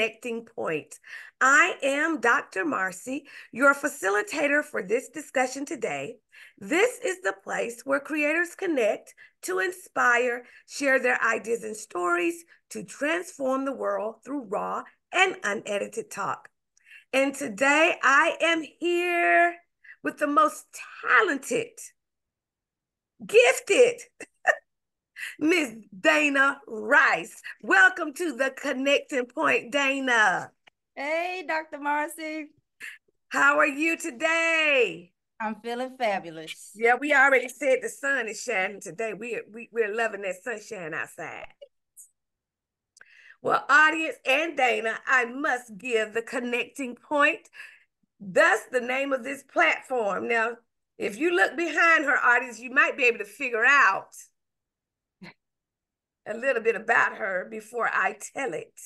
Connecting Point. I am Dr. Marcy, your facilitator for this discussion today. This is the place where creators connect to inspire, share their ideas and stories to transform the world through raw and unedited talk. And today I am here with the most talented, gifted, Miss Dana Rice. Welcome to the Connecting Point, Dana. Hey, Dr. Marcy. How are you today? I'm feeling fabulous. Yeah, we already said the sun is shining today. We, we, we're loving that sunshine outside. Well, audience and Dana, I must give the connecting point. Thus, the name of this platform. Now, if you look behind her, audience, you might be able to figure out a little bit about her before I tell it.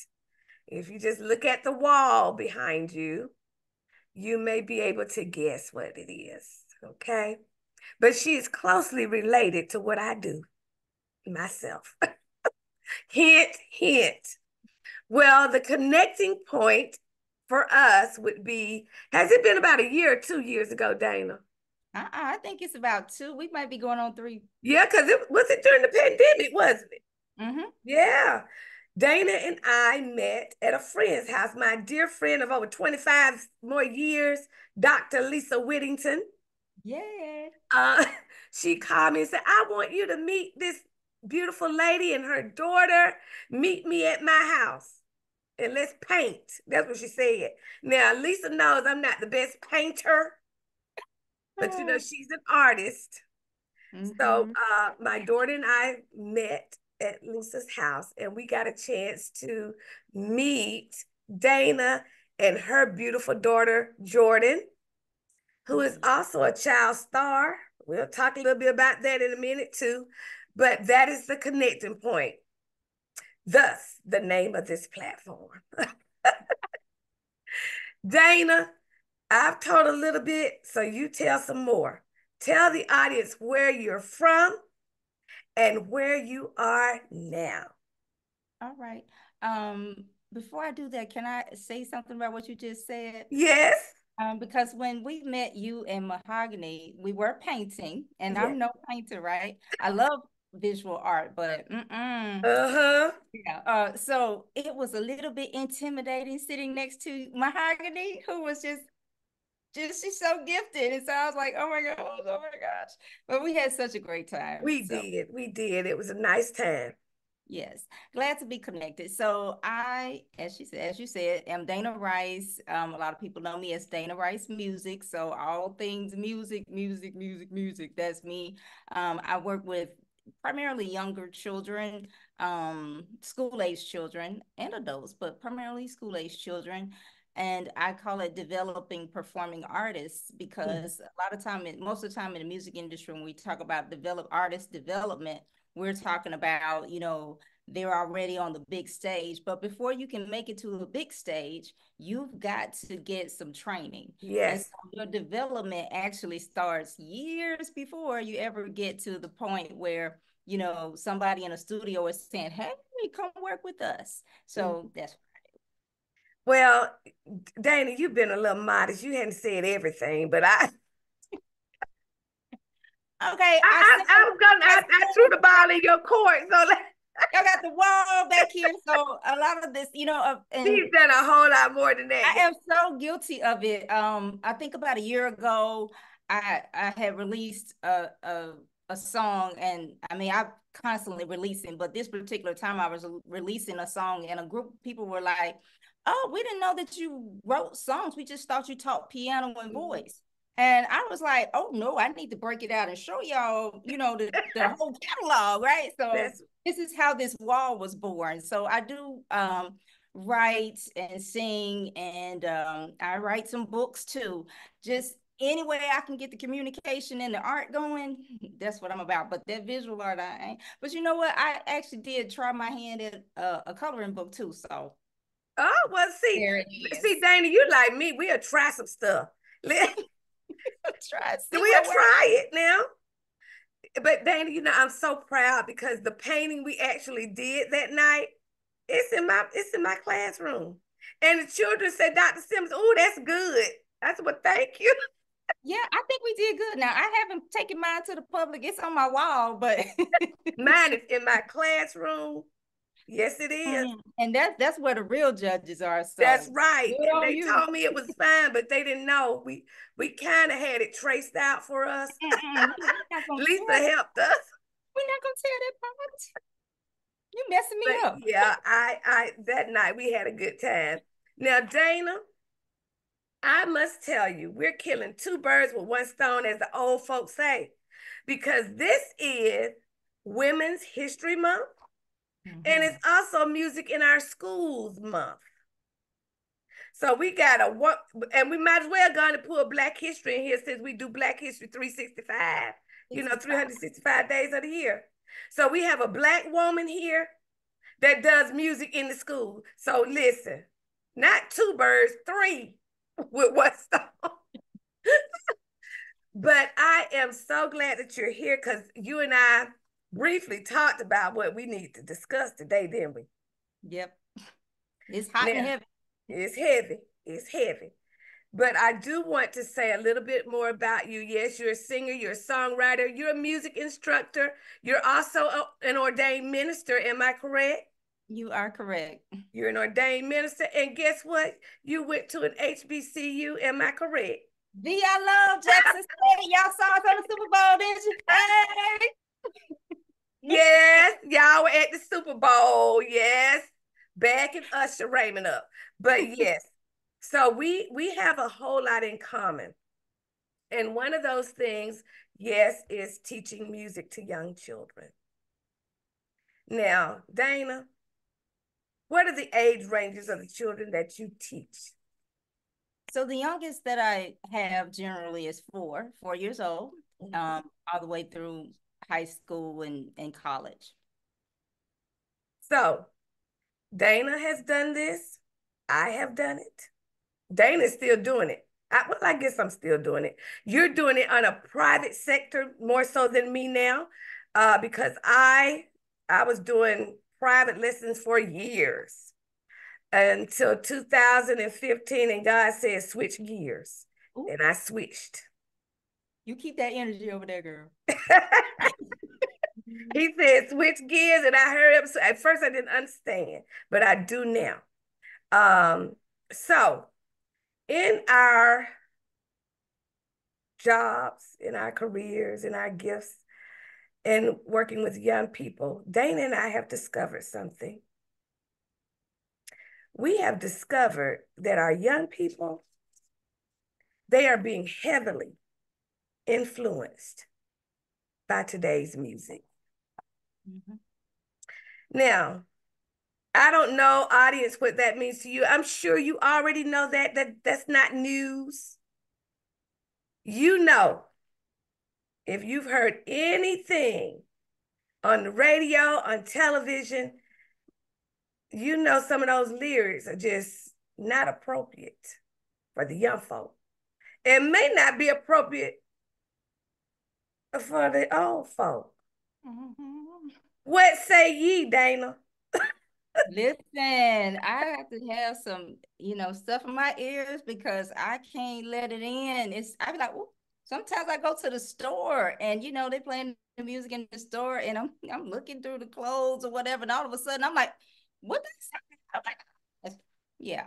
If you just look at the wall behind you, you may be able to guess what it is. Okay. But she is closely related to what I do myself. hint, hint. Well, the connecting point for us would be has it been about a year or two years ago, Dana? Uh-uh, I think it's about two. We might be going on three. Yeah, because it was it during the pandemic, wasn't it? Mm-hmm. Yeah. Dana and I met at a friend's house. My dear friend of over 25 more years, Dr. Lisa Whittington. Yeah. Uh, she called me and said, I want you to meet this beautiful lady and her daughter. Meet me at my house and let's paint. That's what she said. Now, Lisa knows I'm not the best painter, but you know, she's an artist. Mm-hmm. So uh, my daughter and I met at Lisa's house and we got a chance to meet Dana and her beautiful daughter, Jordan, who is mm-hmm. also a child star. We'll talk a little bit about that in a minute too, but that is the connecting point. Thus, the name of this platform. Dana, I've told a little bit, so you tell some more. Tell the audience where you're from and where you are now. All right. Um, before I do that, can I say something about what you just said? Yes. Um, because when we met you and Mahogany, we were painting, and I'm no painter, right? I love visual art, but uh-huh. Yeah. Uh, so it was a little bit intimidating sitting next to Mahogany, who was just just she's so gifted. And so I was like, oh my gosh, oh my gosh. But we had such a great time. We so. did. We did. It was a nice time. Yes, glad to be connected. So I, as she said, as you said, am Dana Rice. Um, a lot of people know me as Dana Rice Music. So all things music, music, music, music. That's me. Um, I work with primarily younger children, um, school age children, and adults, but primarily school age children and I call it developing performing artists mm. because mm-hmm. a lot of time, most of the time in the music industry, when we talk about develop artist development, we're talking about you know they're already on the big stage, but before you can make it to the big stage, you've got to get some training. Yes, so your development actually starts years before you ever get to the point where you know somebody in a studio is saying, "Hey, come work with us." So mm-hmm. that's well, Dana, you've been a little modest. You hadn't said everything, but I. Okay, I, I, I, was gonna. I, I, threw the ball in your court, so y'all got the wall back here. So a lot of this, you know, uh, and he's done a whole lot more than that. I am so guilty of it. Um, I think about a year ago, I I had released a a, a song, and I mean, I'm constantly releasing, but this particular time I was releasing a song, and a group of people were like, oh, we didn't know that you wrote songs. We just thought you taught piano and mm-hmm. voice. And I was like, oh no, I need to break it out and show y'all, you know, the, the whole catalog, right? So That's... this is how this wall was born. So I do um, write and sing, and um, I write some books too. Just any way I can get the communication and the art going, that's what I'm about. But that visual art, I ain't. But you know what? I actually did try my hand at uh, a coloring book too. So Oh, well, see, see, Dana, you like me. We'll try some stuff. Try. We'll try it now. But Dana, you know, I'm so proud because the painting we actually did that night, It's in my it's in my classroom. And the children said, Dr. Simmons, oh, that's good. I said, well, thank you. Yeah, I think we did good. Now I haven't taken mine to the public. It's on my wall, but mine is in my classroom. Yes, it is. Mm, and that's that's where the real judges are. So that's right. they you. told me it was fine, but they didn't know. We we kind of had it traced out for us. Mm, mm, mm, Lisa helped us. We're not gonna tell that part. You messing me but up. Yeah, I I that night we had a good time. Now, Dana, I must tell you, we're killing two birds with one stone, as the old folks say, because this is Women's History Month. Mm-hmm. And it's also Music in Our Schools Month. So we got a what, and we might as well go and pull Black History in here since we do Black History 365, you know, 365 days of the year. So we have a Black woman here that does music in the school. So listen, not two birds, three with one stone. but I am so glad that you're here because you and I briefly talked about what we need to discuss today, didn't we? Yep. It's hot now, and heavy. It's heavy. It's heavy. But I do want to say a little bit more about you. Yes, you're a singer, you're a songwriter, you're a music instructor, you're also a, an ordained minister. Am I correct? You are correct. You're an ordained minister. And guess what? You went to an HBCU. Am I correct? V, I love Jackson State. Y'all saw us on the Super Bowl, didn't you? Hey! Yes, y'all were at the Super Bowl. Yes, backing Usher Raymond up. But yes, so we we have a whole lot in common. And one of those things, yes, is teaching music to young children. Now, Dana, what are the age ranges of the children that you teach? So the youngest that I have generally is four, four years old, mm-hmm. um, all the way through high school and, and college. So Dana has done this. I have done it. Dana's still doing it. I, well, I guess I'm still doing it. You're doing it on a private sector more so than me now, uh, because I I was doing private lessons for years until 2015, and God said switch gears, Ooh. and I switched. You keep that energy over there, girl. he said switch gears, and I heard him. So at first, I didn't understand, but I do now. Um, so in our jobs, in our careers, in our gifts, and working with young people, Dana and I have discovered something. We have discovered that our young people, they are being heavily influenced by today's music. Mm-hmm. Now, I don't know, audience, what that means to you. I'm sure you already know that. That that's not news. You know, if you've heard anything on the radio, on television, you know some of those lyrics are just not appropriate for the young folk. It may not be appropriate for the old folk. Mm-hmm. What say ye, Dana? Listen, I have to have some, you know, stuff in my ears because I can't let it in. It's I be like, sometimes I go to the store and you know they playing the music in the store and I'm I'm looking through the clothes or whatever, and all of a sudden I'm like, what is that? Like, yeah.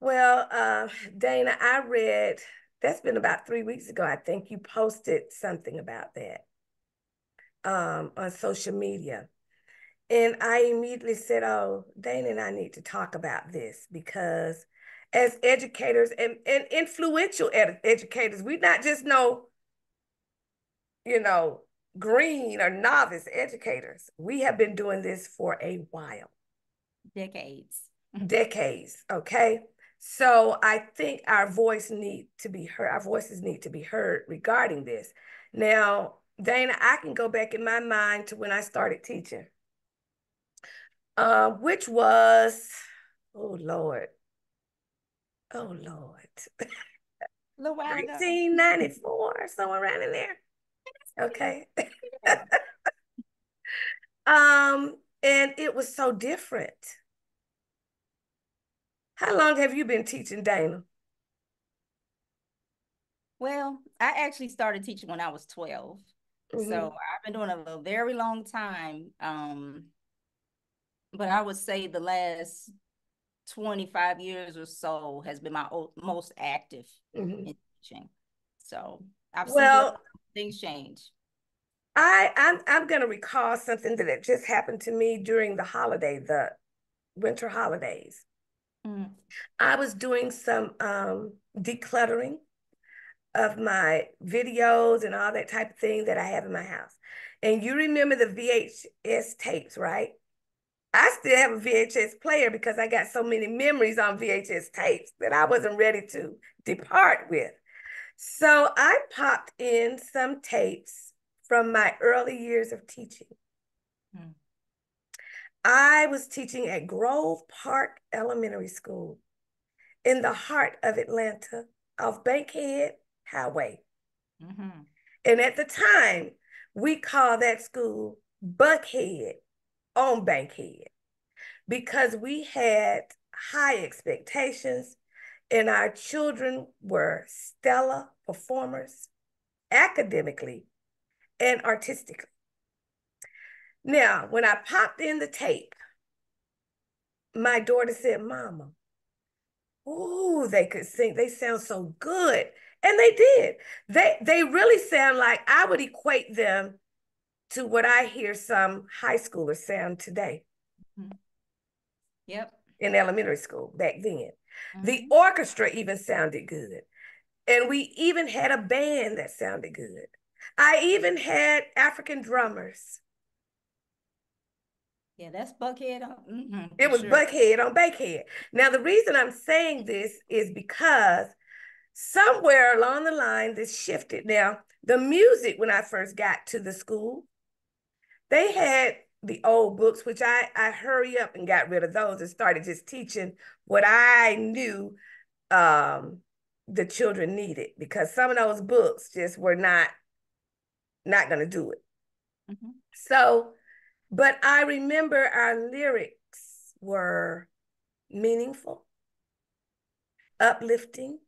Well, uh, Dana, I read that's been about three weeks ago. I think you posted something about that um, on social media. And I immediately said, Oh, Dana and I need to talk about this because as educators and, and influential ed- educators, we not just know, you know, green or novice educators. We have been doing this for a while. Decades. Decades. Okay. So I think our voice need to be heard. Our voices need to be heard regarding this. Now, Dana, I can go back in my mind to when I started teaching, uh, which was, oh Lord, oh Lord, 1994, somewhere around in there. Okay. um, And it was so different. How long have you been teaching, Dana? Well, I actually started teaching when I was 12. Mm-hmm. So I've been doing it a very long time. Um, but I would say the last 25 years or so has been my most active mm-hmm. in teaching. So I've well, seen things change. I I'm I'm gonna recall something that just happened to me during the holiday, the winter holidays. Mm. I was doing some um, decluttering of my videos and all that type of thing that I have in my house. And you remember the VHS tapes, right? I still have a VHS player because I got so many memories on VHS tapes that I wasn't ready to depart with. So I popped in some tapes from my early years of teaching. Hmm. I was teaching at Grove Park Elementary School in the heart of Atlanta, off Bankhead Highway. Mm-hmm. And at the time, we called that school Buckhead on Bankhead because we had high expectations and our children were stellar performers academically and artistically. Now, when I popped in the tape, my daughter said, Mama, oh, they could sing. They sound so good. And they did. They they really sound like I would equate them to what I hear some high schoolers sound today. Mm-hmm. Yep. In elementary school back then. Mm-hmm. The orchestra even sounded good. And we even had a band that sounded good. I even had African drummers. Yeah, that's Buckhead. On, mm-hmm, it was sure. Buckhead on Bankhead. Now, the reason I'm saying this is because somewhere along the line, this shifted. Now, the music, when I first got to the school, they had the old books, which I, I hurry up and got rid of those and started just teaching what I knew um, the children needed because some of those books just were not not going to do it. Mm-hmm. So, but I remember our lyrics were meaningful, uplifting,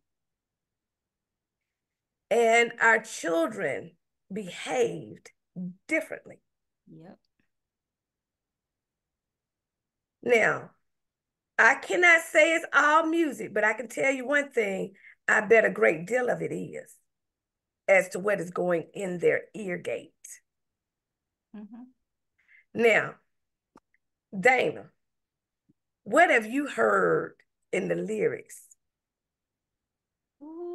and our children behaved differently. Yep. Now, I cannot say it's all music, but I can tell you one thing I bet a great deal of it is as to what is going in their ear gate. Mm-hmm. Now, Dana, what have you heard in the lyrics?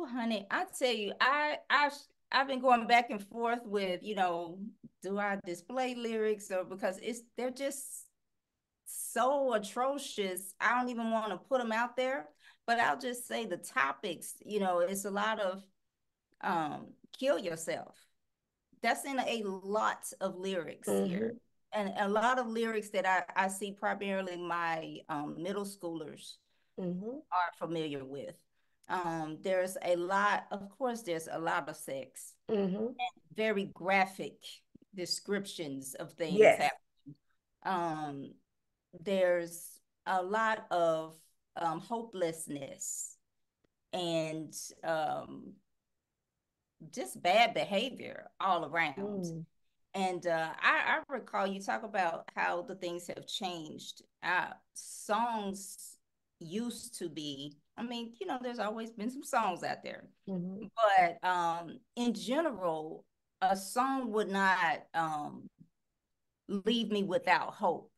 Honey, I tell you, I I I've been going back and forth with, you know, do I display lyrics or because it's they're just so atrocious. I don't even want to put them out there, but I'll just say the topics, you know, it's a lot of um kill yourself. That's in a lot of lyrics mm-hmm. here. And a lot of lyrics that I, I see primarily my um, middle schoolers mm-hmm. are familiar with. Um, there's a lot, of course, there's a lot of sex, mm-hmm. very graphic descriptions of things yes. Um, there's a lot of um, hopelessness and um, just bad behavior all around. Mm. And uh, I, I, recall you talk about how the things have changed. Uh, songs used to be, I mean, you know, there's always been some songs out there, mm-hmm. but um, in general, a song would not um, leave me without hope.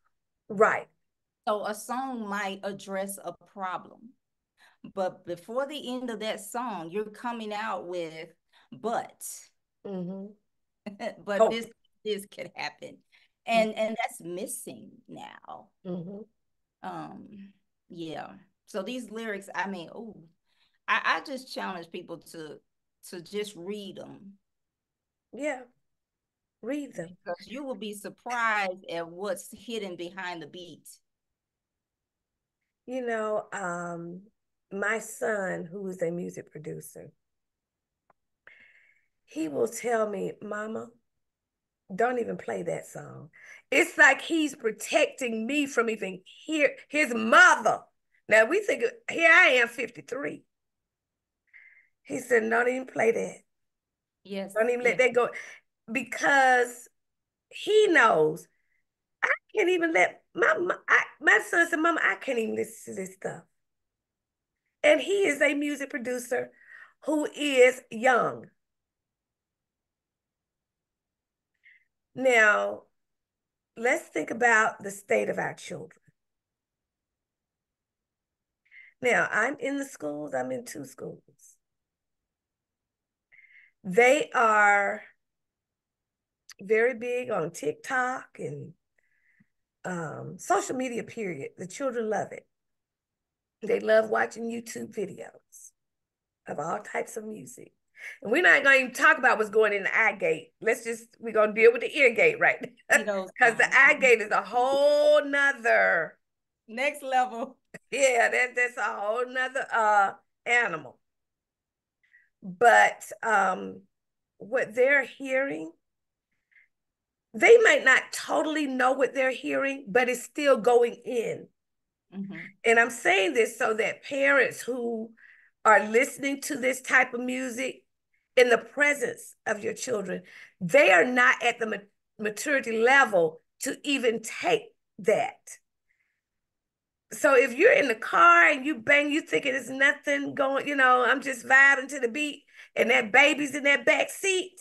Right. So a song might address a problem, but before the end of that song, you're coming out with but. Mm-hmm. but this this could happen, and mm-hmm. and that's missing now. Mm-hmm. Um, yeah. So these lyrics, I mean, oh, I, I just challenge people to to just read them. Yeah, read them because you will be surprised at what's hidden behind the beat. You know, um, my son, who is a music producer, he will tell me, Mama, don't even play that song. It's like he's protecting me from even hear his mother. Now we think here I am 53. He said, don't even play that. Yes. Don't even yes. let that go. Because he knows I can't even let my I, my son said, Mama, I can't even listen to this stuff. And he is a music producer who is young. Now, let's think about the state of our children. Now, I'm in the schools, I'm in two schools. They are very big on TikTok and um, social media, period. The children love it. They love watching YouTube videos of all types of music. And we're not going to even talk about what's going in the eye gate. Let's just, we're going to deal with the ear gate right Because the eye gate is a whole nother. Next level. Yeah, that, that's a whole nother uh, animal. But um, what they're hearing, they might not totally know what they're hearing, but it's still going in. Mm-hmm. And I'm saying this so that parents who are listening to this type of music in the presence of your children, they are not at the maturity level to even take that. So if you're in the car and you bang, you thinking it's nothing going, you know, I'm just vibing to the beat, and that baby's in that back seat,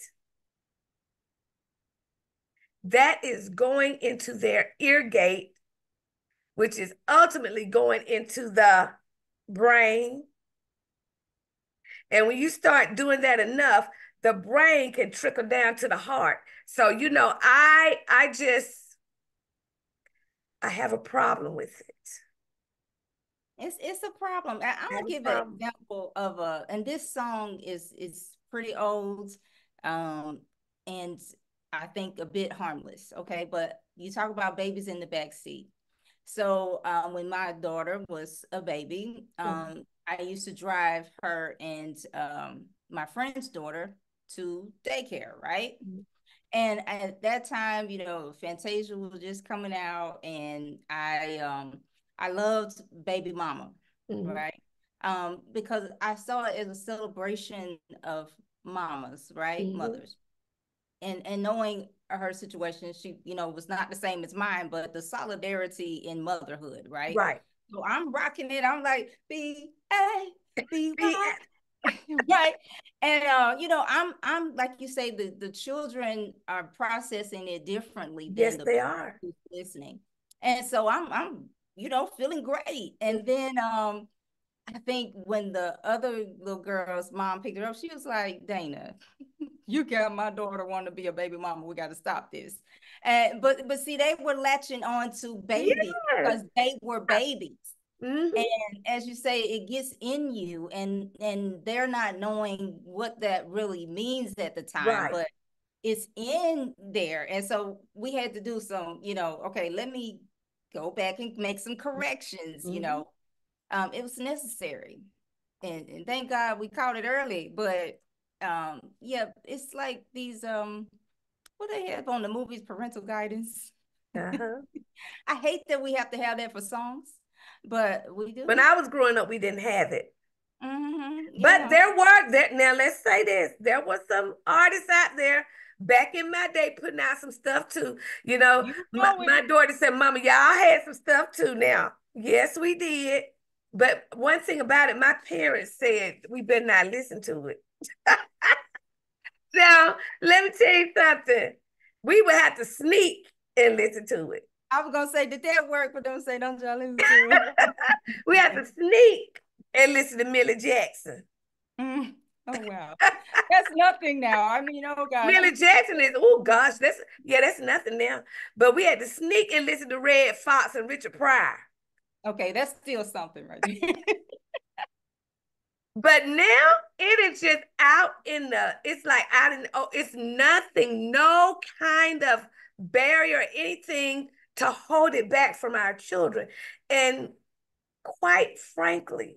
that is going into their ear gate, which is ultimately going into the brain, and when you start doing that enough, the brain can trickle down to the heart. So, you know, I I just I have a problem with it. It's it's a problem. I, am gonna give an example of a and this song is is pretty old um and I think a bit harmless. Okay, but you talk about babies in the back seat. So um, when my daughter was a baby, mm-hmm. um. I used to drive her and um, my friend's daughter to daycare, right? Mm-hmm. And at that time, you know, Fantasia was just coming out, and I um I loved Baby Mama, mm-hmm. right? Um, because I saw it as a celebration of mamas, right? Mm-hmm. Mothers. And and knowing her situation, she, you know, was not the same as mine, but the solidarity in motherhood, right? Right. So I'm rocking it. I'm like, B A B right. And uh, you know, I'm I'm like you say, the the children are processing it differently yes, the they are listening. And so I'm I'm, you know, feeling great. And then um I think when the other little girl's mom picked her up, she was like, Dana, you got my daughter want to be a baby mama. We got to stop this. And but but see, they were latching on to babies yes. because they were babies. Mm-hmm. And as you say, it gets in you, and and they're not knowing what that really means at the time, right. but it's in there. And so we had to do some, you know, okay, let me go back and make some corrections, mm-hmm. you know. Um, it was necessary. And, and thank God we caught it early. But um, yeah, it's like these um what they have on the movies, parental guidance. Uh-huh. I hate that we have to have that for songs but we do. When I was growing up, we didn't have it. Mm-hmm. Yeah. But there were there now. Let's say this: there was some artists out there back in my day putting out some stuff too. You know, you know my, my daughter said, "Mama, y'all had some stuff too." Now, yes, we did. But one thing about it, my parents said we better not listen to it. now, let me tell you something. We would have to sneak and listen to it. I was gonna say, did that work? But don't say, don't y'all listen to it. we have to sneak and listen to Millie Jackson. Mm. Oh wow, that's nothing now. I mean, oh god, Millie Jackson is oh gosh, that's yeah, that's nothing now. But we had to sneak and listen to Redd Foxx and Richard Pryor. Okay, that's still something, right? but now it is just out in the. It's like out in. Oh, it's nothing. No kind of barrier, anything to hold it back from our children. And quite frankly,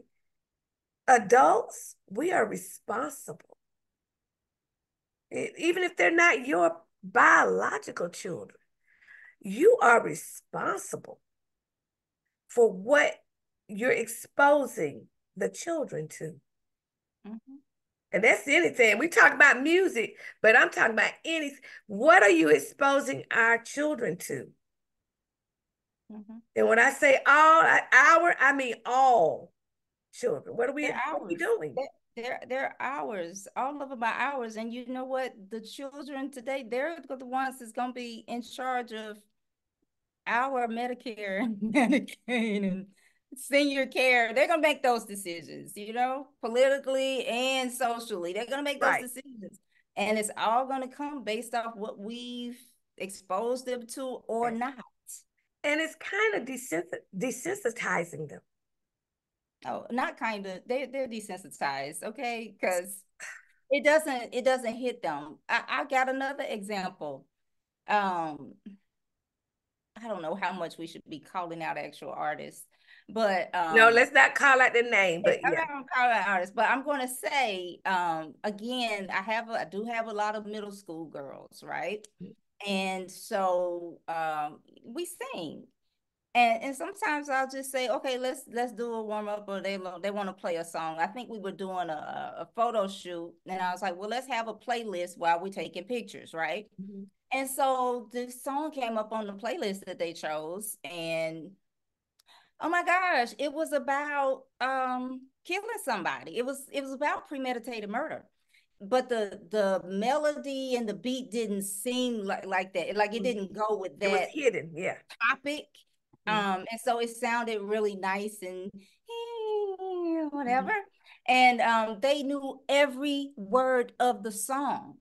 adults, we are responsible. Even if they're not your biological children. You are responsible for what you're exposing the children to. Mm-hmm. And that's anything. We talk about music, but I'm talking about any. What are you exposing our children to? Mm-hmm. And when I say all our, I mean all children. What are we, what are we doing? They're, they're ours. All of them are ours. And you know what? The children today, they're the ones that's going to be in charge of our Medicare and Medicaid and senior care. They're going to make those decisions, you know, politically and socially. They're going to make those right. decisions. And it's all going to come based off what we've exposed them to or not. And it's kind of desensitizing them. Oh, not kind of. They they're desensitized, okay? Because it doesn't it doesn't hit them. I, I got another example. Um, I don't know how much we should be calling out actual artists, but um, no, let's not call out the name. But I'm yeah. not call out artists, but I'm going to say um again, I have a, I do have a lot of middle school girls, right? Mm-hmm. And so um we sing and and sometimes I'll just say, okay, let's let's do a warm up, or they they want to play a song. I think we were doing a, a photo shoot, and I was like, well, let's have a playlist while we're taking pictures, right? Mm-hmm. And so the song came up on the playlist that they chose, and oh my gosh, it was about um killing somebody. It was it was about premeditated murder but the the melody and the beat didn't seem like like that like it mm-hmm. didn't go with that it was hidden yeah topic Mm-hmm. Um, and so it sounded really nice and whatever. Mm-hmm. And um, they knew every word of the song.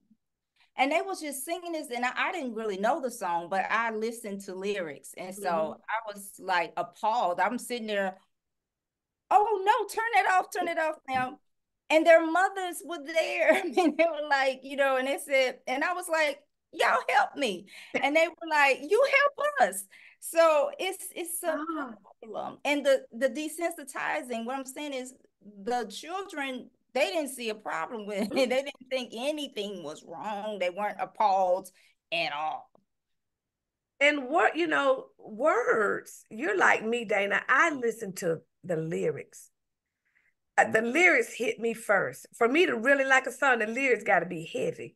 And they was just singing this, and I, I, didn't really know the song, but I listened to lyrics. And so mm-hmm. I was like appalled. I'm sitting there, oh no, turn it off, turn it off now. And their mothers were there. and they were like, you know, and they said, and I was like, y'all help me. And they were like, you help us. So it's it's a ah. problem. And the the desensitizing, what I'm saying is the children they didn't see a problem with it. They didn't think anything was wrong. They weren't appalled at all. And what you know, words, you're like me, Dana. I listen to the lyrics. Uh, the lyrics hit me first. For me to really like a song, the lyrics got to be heavy.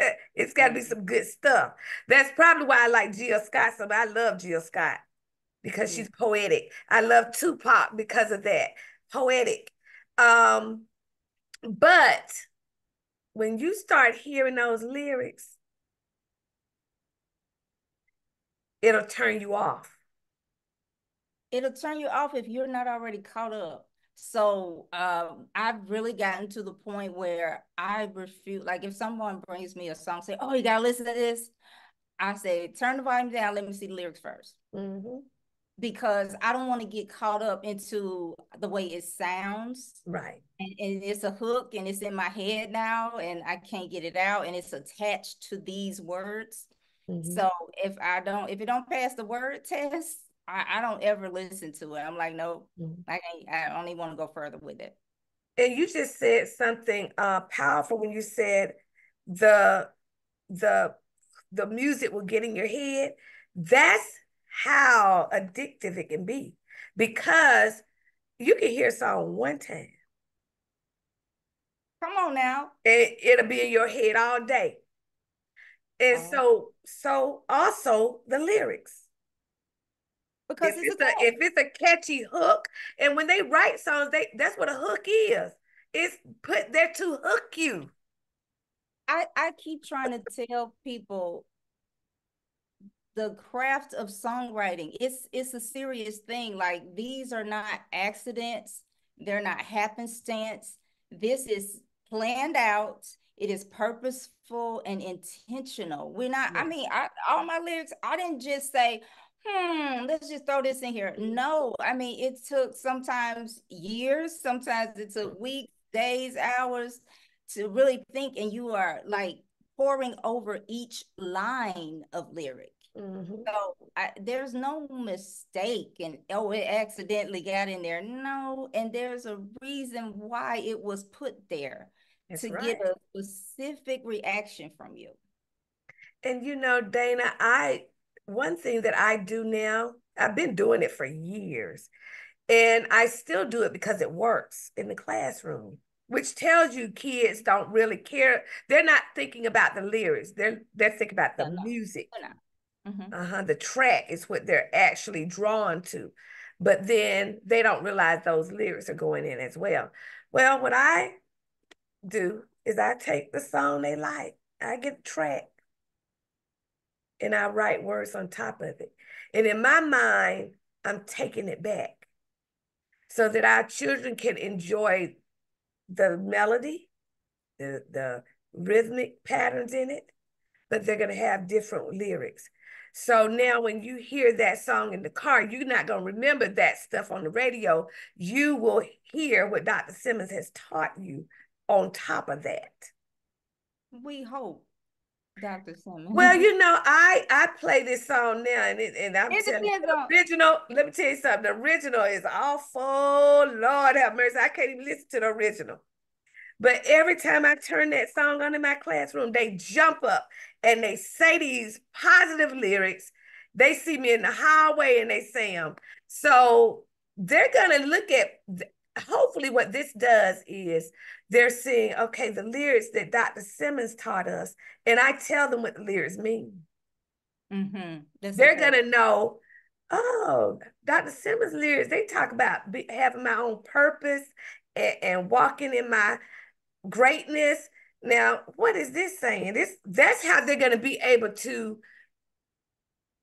it's got to be some good stuff. That's probably why I like Jill Scott so I love Jill Scott because she's poetic. I love Tupac because of that. Poetic. Um, but when you start hearing those lyrics, it'll turn you off. It'll turn you off if you're not already caught up. So um, I've really gotten to the point where I refuse. Like if someone brings me a song, say, "Oh, you gotta listen to this," I say, "Turn the volume down. Let me see the lyrics 1st mm-hmm. because I don't want to get caught up into the way it sounds. Right. And, and it's a hook, and it's in my head now, and I can't get it out, and it's attached to these words. Mm-hmm. So if I don't, if it don't pass the word test, I, I don't ever listen to it. I'm like, no, mm-hmm. I can't, I don't even want to go further with it. And you just said something uh powerful when you said the the the music will get in your head. That's how addictive it can be because you can hear a song one time. Come on now. It, it'll be in your head all day. And oh. so, so also the lyrics because if it's, a, if it's a catchy hook, and when they write songs, they that's what a hook is. It's put there to hook you. I I keep trying to tell people the craft of songwriting. It's it's a serious thing. Like these are not accidents. They're not happenstance. This is planned out. It is purposeful and intentional. We're not, yes. I mean, I, all my lyrics, I didn't just say, hmm, let's just throw this in here. No, I mean, it took sometimes years, sometimes it took weeks, days, hours to really think, and you are like pouring over each line of lyric. Mm-hmm. So I, there's no mistake, and oh, it accidentally got in there. No, and there's a reason why it was put there That's to right. get a specific reaction from you. And you know, Dana, I one thing that I do now, I've been doing it for years, and I still do it because it works in the classroom, which tells you kids don't really care. They're not thinking about the lyrics. They're they're thinking about the music. Mm-hmm. Uh-huh. The track is what they're actually drawn to. But then they don't realize those lyrics are going in as well. Well, what I do is I take the song they like, I get the track, and I write words on top of it. And in my mind, I'm taking it back so that our children can enjoy the melody, the, the rhythmic patterns in it, but they're going to have different lyrics. So now when you hear that song in the car, you're not going to remember that stuff on the radio. You will hear what Dr. Simmons has taught you on top of that. We hope. Dr. Simmons. Well, you know, I I play this song now, and it, and I'm it telling you, the original. Let me tell you something. The original is awful. Lord have mercy. I can't even listen to the original. But every time I turn that song on in my classroom, they jump up and they say these positive lyrics. They see me in the hallway and they say them. So they're going to look at, hopefully, what this does is they're seeing, okay, the lyrics that Dr. Simmons taught us, and I tell them what the lyrics mean. Mm-hmm. They're going to know, oh, Dr. Simmons lyrics, they talk about be, having my own purpose and, and walking in my greatness. Now, what is this saying? This that's how they're going to be able to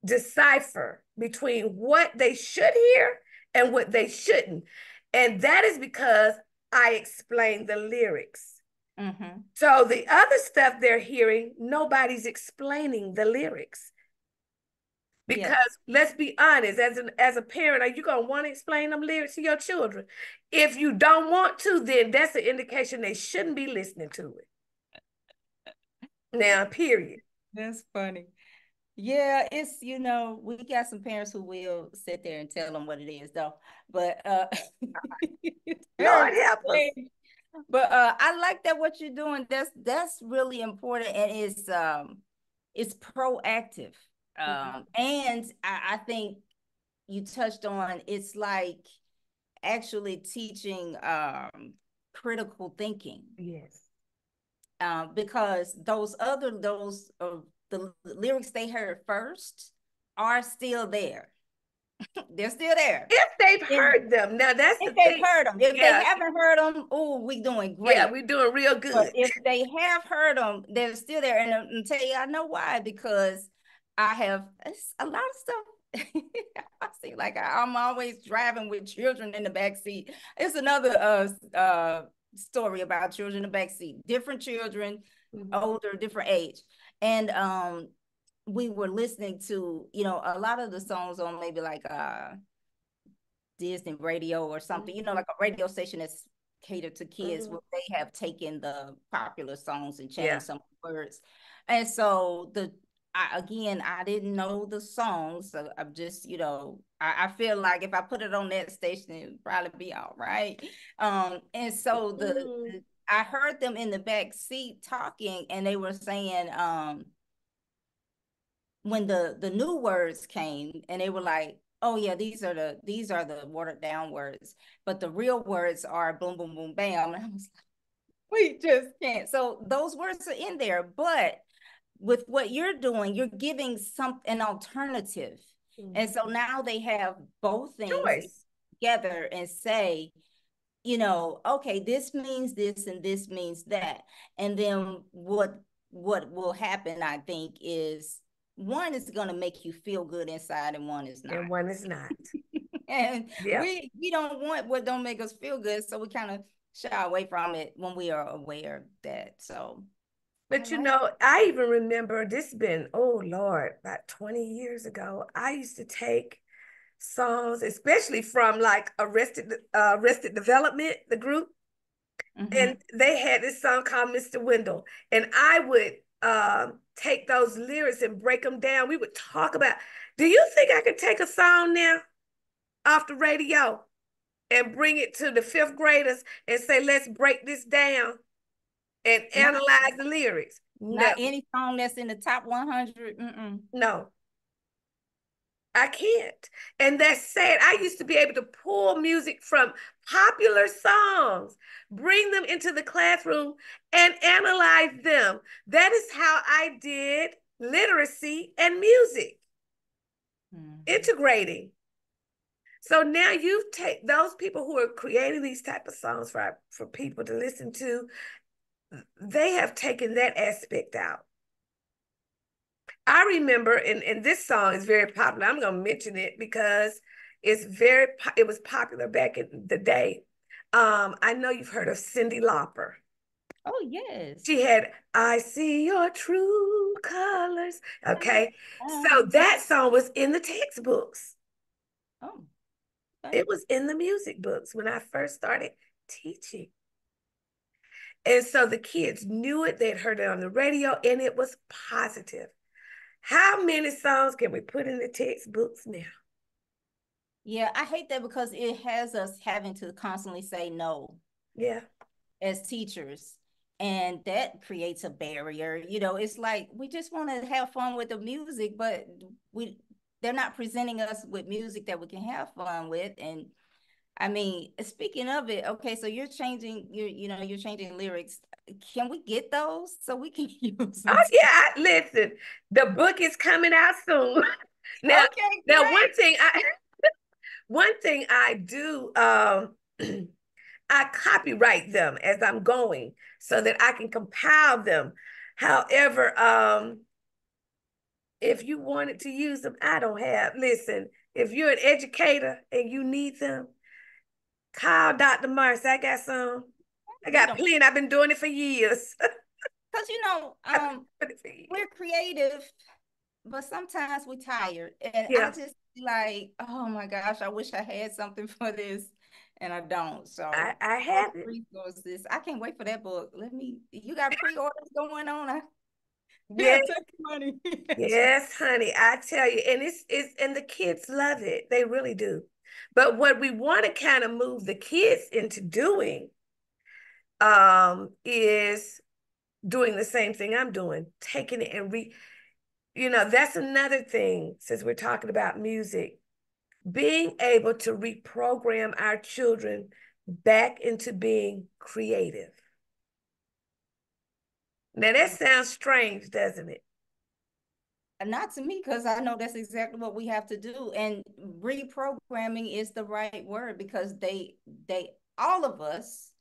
decipher between what they should hear and what they shouldn't. And that is because I explain the lyrics. Mm-hmm. So the other stuff they're hearing, nobody's explaining the lyrics. Because yes. let's be honest, as an as a parent, are you gonna want to explain them lyrics to your children? If you don't want to, then that's an indication they shouldn't be listening to it. Now, period. That's funny. Yeah, it's you know, we got some parents who will sit there and tell them what it is though. But uh Lord help us. But uh I like that what you're doing. That's that's really important and it's um it's proactive Mm-hmm. Um, and I, I think you touched on it's like actually teaching um, critical thinking. Yes. Uh, because those other those uh, the lyrics they heard first are still there. They're still there. If they've if, heard them. Now that's if the they've thing. heard them. If yeah. they haven't heard them, oh, we doing great. Yeah, we're doing real good. But if they have heard them, they're still there. And, and tell you, I know why because I have a lot of stuff. I see, like I, am always driving with children in the back seat. It's another uh uh story about children in the back seat. Different children, mm-hmm. older, different age, and um, we were listening to you know a lot of the songs on maybe like uh Disney radio or something. You know, mm-hmm. like a radio station that's catered to kids mm-hmm. where they have taken the popular songs and changed yeah. some words. And so the I, again, I didn't know the songs, so I'm just, you know, I, I, feel like if I put it on that station, it would probably be all right. Um, and so the, mm-hmm. the I heard them in the back seat talking, and they were saying, um, when the the new words came, and they were like, "Oh yeah, these are the these are the watered down words, but the real words are boom, boom, boom, bam." And I was like, "We just can't." So those words are in there, but with what you're doing, you're giving some an alternative. Mm-hmm. And so now they have both things Choice. together and say, you know, okay, this means this and this means that. And then what what will happen, I think, is one is going to make you feel good inside and one is not. And one is not. and yeah. we we don't want what don't make us feel good, so we kind of shy away from it when we are aware of that. So but you know, I even remember this been, oh Lord, about 20 years ago. I used to take songs, especially from like Arrested uh, Arrested Development, the group. Mm-hmm. And they had this song called Mr. Wendell. And I would uh, take those lyrics and break them down. We would talk about, do you think I could take a song now off the radio and bring it to the fifth graders and say, let's break this down? and analyze the lyrics. Not any song that's in the top 100. Mm-mm. No. I can't. And that's sad. I used to be able to pull music from popular songs, bring them into the classroom, and analyze them. That is how I did literacy and music, mm-hmm. integrating. So now you take those people who are creating these type of songs for for people to listen to, they have taken that aspect out. I remember, and, and this song is very popular. I'm gonna mention it because it's very it was popular back in the day. Um, I know you've heard of Cyndi Lauper. Oh yes. She had I see your true colors. Okay. So that song was in the textbooks. Oh. Okay. It was in the music books when I first started teaching. And so the kids knew it, they'd heard it on the radio, and it was positive. How many songs can we put in the textbooks now? Yeah, I hate that because it has us having to constantly say no. Yeah. As teachers. And that creates a barrier. You know, it's like we just want to have fun with the music, but we they're not presenting us with music that we can have fun with. And I mean, speaking of it, okay, so you're changing, you're, you know, you're changing lyrics. Can we get those so we can use them? Oh yeah, listen, the book is coming out soon. now, okay, now one thing I, one thing I do, um, I copyright them as I'm going so that I can compile them. However, um, if you wanted to use them, I don't have. Listen, if you're an educator and you need them, call Dr. Mars. I got some. I got plenty. I've been doing it for years. Because you know, um, we're creative, but sometimes we're tired, and yeah. I just like, oh my gosh, I wish I had something for this, and I don't. So I, I have resources. I can't wait for that book. Let me. You got pre-orders going on? I Yes, money. yes, honey. I tell you, and it's it's and the kids love it. They really do. But what we want to kind of move the kids into doing um is doing the same thing I'm doing, taking it and re you know, that's another thing since we're talking about music. Being able to reprogram our children back into being creative. Now that sounds strange, doesn't it? Not to me, because I know that's exactly what we have to do. And reprogramming is the right word because they they all of us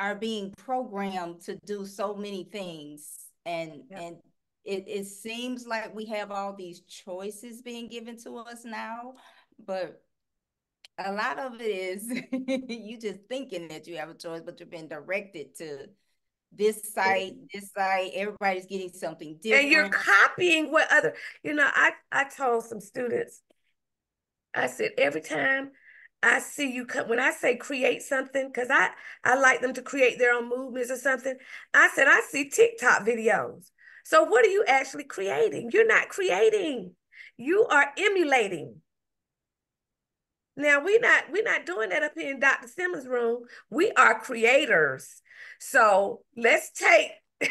are being programmed to do so many things. And yeah. and it, it seems like we have all these choices being given to us now, but a lot of it is you just thinking that you have a choice, but you've been directed to this site, this site, everybody's getting something different. And you're copying what other, you know, I, I told some students, I said, every time I see you come, when I say create something, because I, I like them to create their own movements or something, I said, I see TikTok videos. So what are you actually creating? You're not creating. You are emulating. Now we're not we're not doing that up here in Dr. Simmons' room. We are creators. So let's take,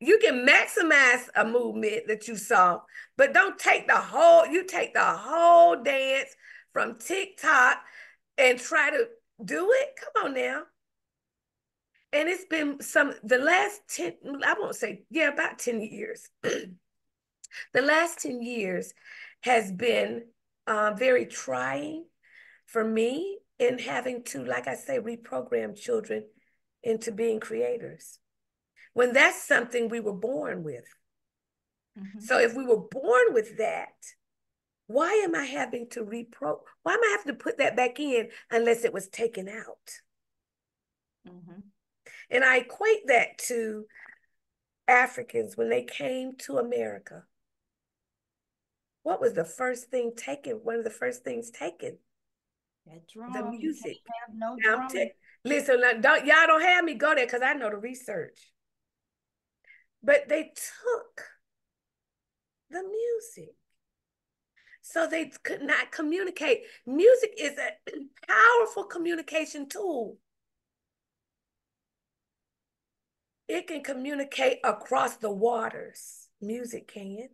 you can maximize a movement that you saw, but don't take the whole, you take the whole dance from TikTok and try to do it. Come on now. And it's been some, the last 10, I won't say, yeah, about 10 years. the last 10 years has been uh, very trying for me in having to, like I say, reprogram children into being creators when that's something we were born with. Mm-hmm. So if we were born with that, why am I having to repro? Why am I having to put that back in unless it was taken out? Mm-hmm. And I equate that to Africans when they came to America. What was the first thing taken? One of the first things taken? The music. no drum. Listen, don't y'all don't have me go there because I know the research. But they took the music. So they could not communicate. Music is a powerful communication tool. It can communicate across the waters. Music can.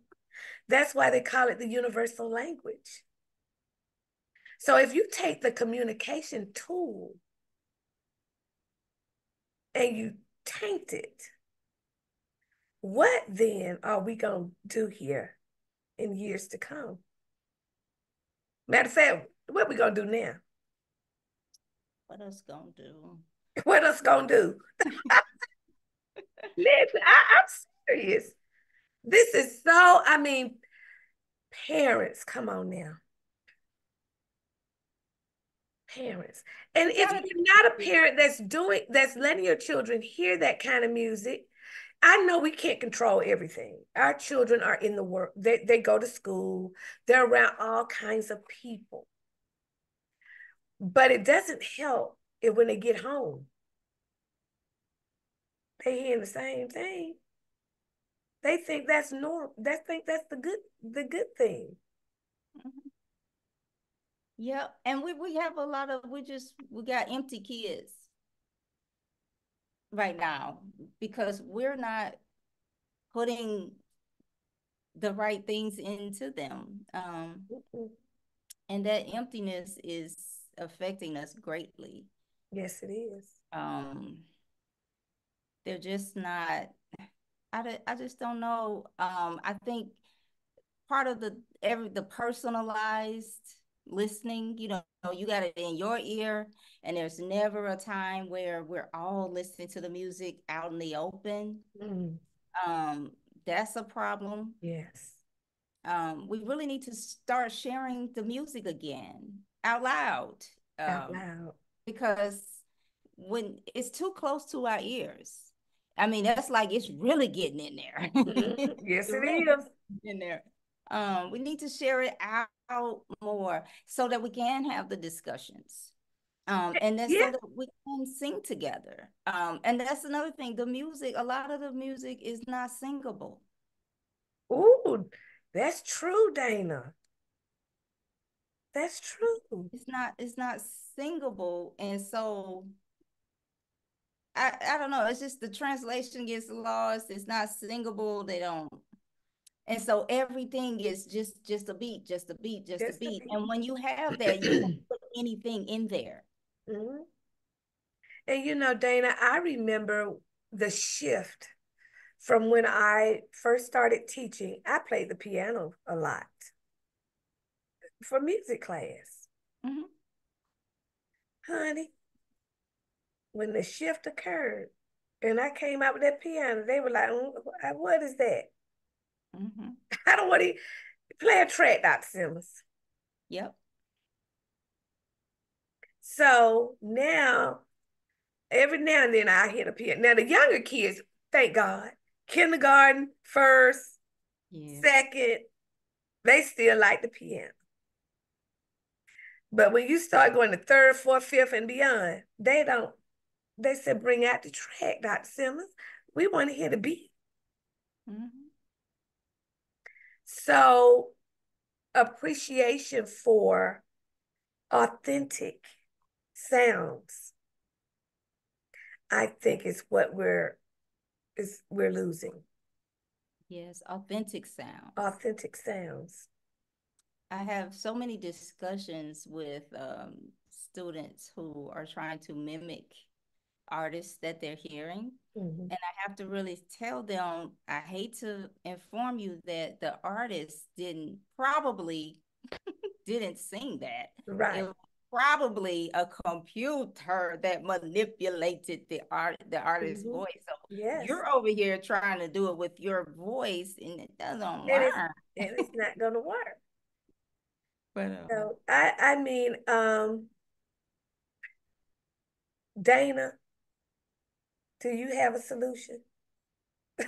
That's why they call it the universal language. So if you take the communication tool and you taint it, what then are we going to do here in years to come? Matter of fact, what we going to do now? What else going to do? What else going to do? Listen, I, I'm serious. This is so, I mean, parents, come on now. Parents. And if you're not a parent that's doing, that's letting your children hear that kind of music, I know we can't control everything. Our children are in the work, they, they go to school, they're around all kinds of people. But it doesn't help if when they get home, they hear the same thing. They think that's normal. They think that's the good the good thing. Mm-hmm. Yeah, and we we have a lot of we just we got empty kids right now because we're not putting the right things into them. Um, and that emptiness is affecting us greatly. Yes, it is. Um, they're just not I, I just don't know. Um, I think part of the every the personalized listening, you know, you got it in your ear, and there's never a time where we're all listening to the music out in the open. Mm. Um, that's a problem. Yes. Um, we really need to start sharing the music again out loud. Um, out loud. Because when it's too close to our ears, I mean, that's like it's really getting in there. Mm-hmm. yes, it is. In there. Um, we need to share it out more so that we can have the discussions. Um, and then yeah. so that we can sing together. Um, and that's another thing. The music, a lot of the music is not singable. Ooh, that's true, Dana. That's true. It's not, it's not singable. And so I, I don't know. It's just the translation gets lost. It's not singable. They don't. And so everything is just just a beat, just a beat, just, just a, beat. a, beat. And when you have that, you don't put anything in there. Mm-hmm. And you know, Dana, I remember the shift from when I first started teaching. I played the piano a lot for music class. Mm-hmm. Honey, when the shift occurred and I came out with that piano, they were like, what is that? Mm-hmm. I don't want to play a track, Dr. Simmons. Yep. So now, every now and then I hit a piano. Now the younger kids, thank God, kindergarten, first, yeah. second, they still like the piano. But when you start going to third, fourth, fifth, and beyond, they don't they said, bring out the track, Dr. Simmons. We want to hear the beat. Mm-hmm. So, appreciation for authentic sounds, I think is what we're is we're losing. Yes, authentic sounds. Authentic sounds. I have so many discussions with um, students who are trying to mimic artists that they're hearing. Mm-hmm. And I have to really tell them, I hate to inform you that the artist didn't probably didn't sing that. Right. probably a computer that manipulated the art the artist's mm-hmm. voice. So yes. you're over here trying to do it with your voice and it doesn't and work. It's, and it's not gonna work. But uh, so I I mean um Dana, do you have a solution? I,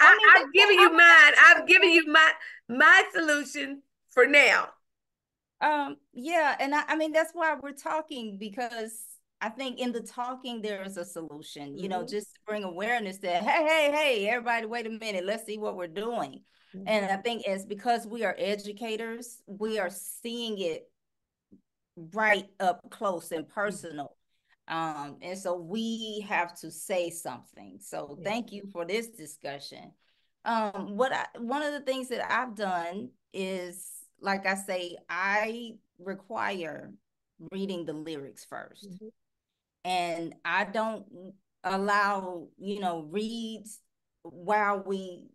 I, I have given you mine. I've given you my my solution for now. Um, yeah, and I, I mean that's why we're talking because I think in the talking there is a solution. Mm-hmm. You know, mm-hmm. just to bring awareness that hey, hey, hey, everybody, wait a minute, let's see what we're doing. Mm-hmm. And I think it's because we are educators, we are seeing it right up close and personal Um, and so we have to say something. So thank you for this discussion. Um, what I one of the things that I've done is like I say, I require reading the lyrics 1st mm-hmm. And I don't allow, you know, reads while we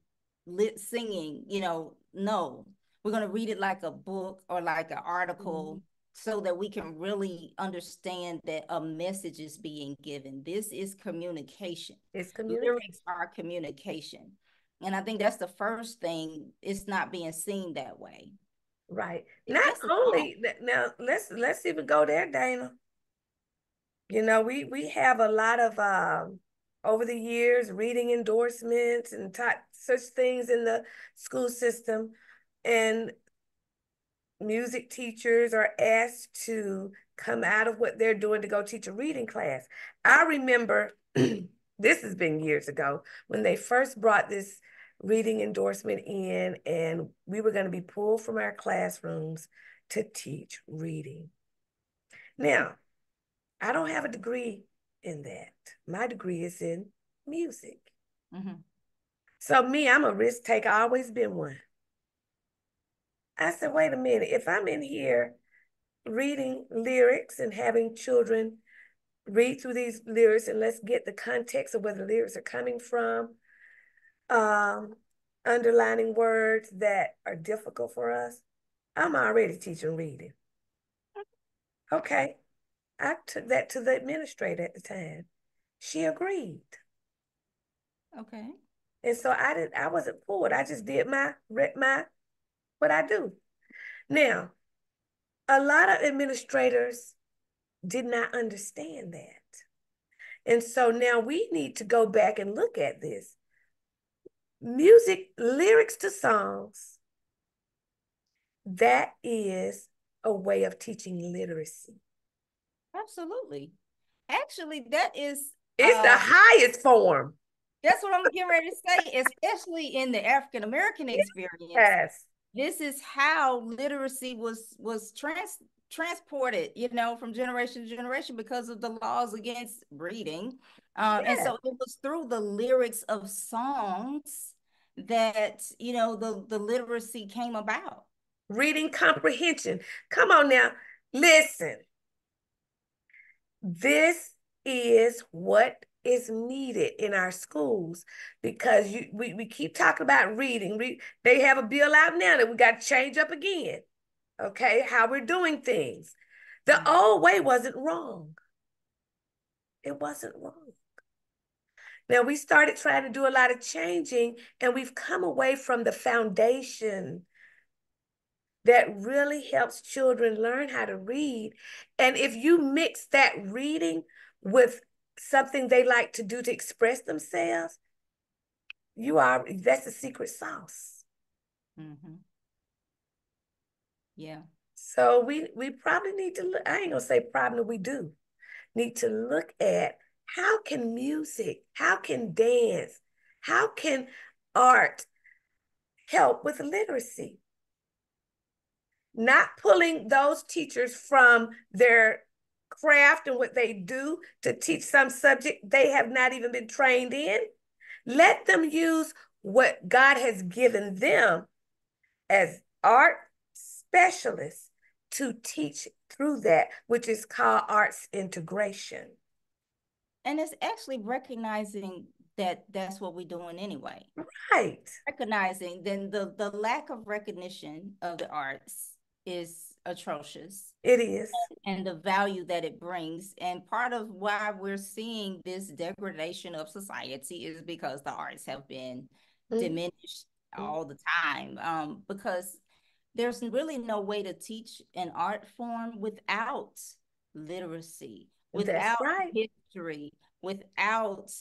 lit singing, you know, no. We're going to read it like a book or like an article. Mm-hmm so that we can really understand that a message is being given. This is communication. It's communication. Lyrics are communication. And I think that's the first thing. It's not being seen that way. Right. Not only now, let's let's even go there, Dana. You know, we we have a lot of um over the years reading endorsements and taught such things in the school system. And music teachers are asked to come out of what they're doing to go teach a reading class. I remember this has been years ago when they first brought this reading endorsement in and we were going to be pulled from our classrooms to teach reading. Now, I don't have a degree in that. My degree is in music. Mm-hmm. So me, I'm a risk taker, I always been one. I said, wait a minute, if I'm in here reading lyrics and having children read through these lyrics and let's get the context of where the lyrics are coming from, um, underlining words that are difficult for us, I'm already teaching reading. Okay. I took that to the administrator at the time. She agreed. Okay. And so I didn't I wasn't pulled. I just did my my what I do. Now, a lot of administrators did not understand that. And so now we need to go back and look at this. Music, lyrics to songs, that is a way of teaching literacy. Absolutely. Actually, that is it's uh, the highest form. That's what I'm getting ready to say, especially in the African American experience. Yes this is how literacy was was trans transported you know from generation to generation because of the laws against reading. Um, yeah. and so it was through the lyrics of songs that you know the the literacy came about. Reading comprehension. Come on now. Listen. This is what is needed in our schools because you we, we keep talking about reading. Re, they have a bill out now that we got to change up again. Okay, how we're doing things. The mm-hmm. old way wasn't wrong. It wasn't wrong. Now we started trying to do a lot of changing and we've come away from the foundation that really helps children learn how to read. And if you mix that reading with something they like to do to express themselves, you are that's the secret sauce. Mm-hmm. Yeah. So we we probably need to look. I ain't gonna say probably we do need to look at how can music, how can dance, how can art help with literacy. Not pulling those teachers from their craft and what they do to teach some subject they have not even been trained in. Let them use what God has given them as art specialists to teach through that, which is called arts integration. And it's actually recognizing that that's what we're doing anyway. Right. Recognizing then the the lack of recognition of the arts is atrocious. It is. And, the value that it brings. And part of why we're seeing this degradation of society is because the arts have been mm-hmm. diminished mm-hmm. all the time. Um, because there's really no way to teach an art form without literacy, without right. history, without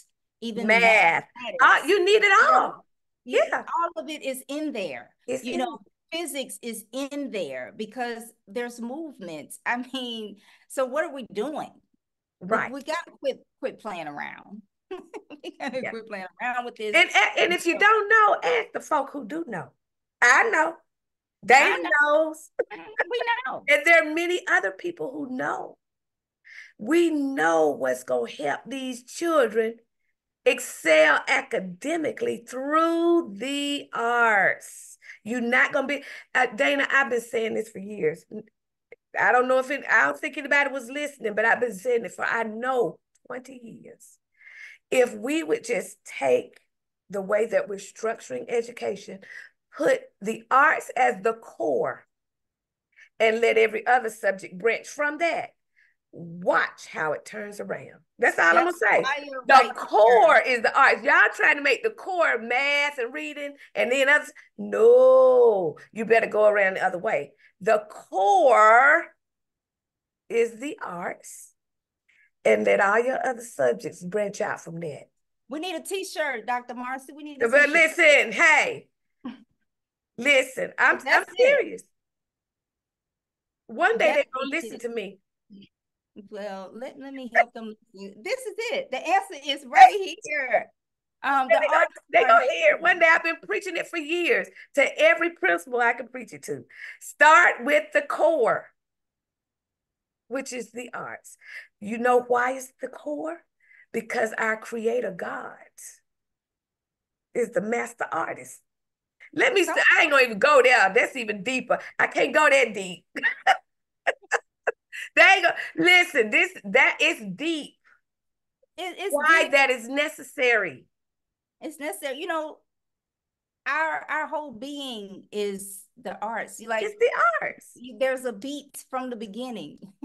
even math. Uh, you need it all. Yeah. All of it is in there. It's you know, physics is in there because there's movements. I mean, so what are we doing? Right. We, we got to quit quit playing around. we got to yeah. quit playing around with this. And and if you don't know, ask the folk who do know. I know. Dana know. knows. Mm-hmm. we know. and there are many other people who know. We know what's going to help these children excel academically through the arts. You're not going to be, uh, Dana, I've been saying this for years. I don't know if it, I don't think anybody was listening, but I've been saying it for, I know, 20 years. If we would just take the way that we're structuring education, put the arts as the core, and let every other subject branch from that, watch how it turns around. That's all That's I'm gonna say. The right core there. is the arts. Y'all trying to make the core math and reading, and then others. No, you better go around the other way. The core is the arts, and let all your other subjects branch out from that. We need a T-shirt, Dr. Marcy. We need. A but listen, hey, listen. I'm I'm serious. One day they're gonna listen to me. Well, let, let me help them. This is it. The answer is right here. Um, the they, hear it. One day I've been preaching it for years to every principal I can preach it to. Start with the core, which is the arts. You know why it's the core? Because our creator God is the master artist. Let me, I ain't gonna even go there. That's even deeper. I can't go that deep. There you go. Listen, this that is deep. It, it's why deep. that is necessary. It's necessary. You know, our our whole being is the arts. You like it's the arts. There's a beat from the beginning.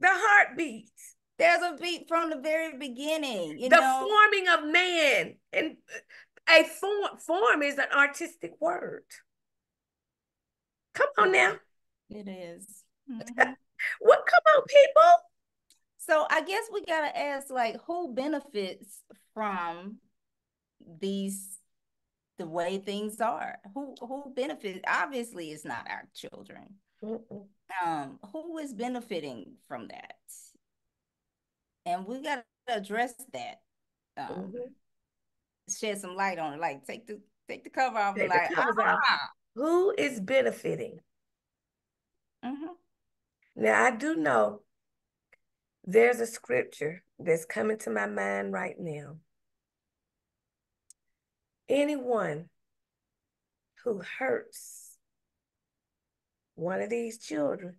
the heartbeat. There's a beat from the very beginning. the know? forming of man, and a form form is an artistic word. Come on now. It is. Mm-hmm. What come on, people? So I guess we gotta ask like who benefits from these the way things are? Who who benefits? Obviously, it's not our children. Mm-mm. Um, who is benefiting from that? And we gotta address that. Um, mm-hmm. shed some light on it. Like take the take the cover off. Take like, ah. Who is benefiting? Mm-hmm. Now, I do know there's a scripture that's coming to my mind right now. Anyone who hurts one of these children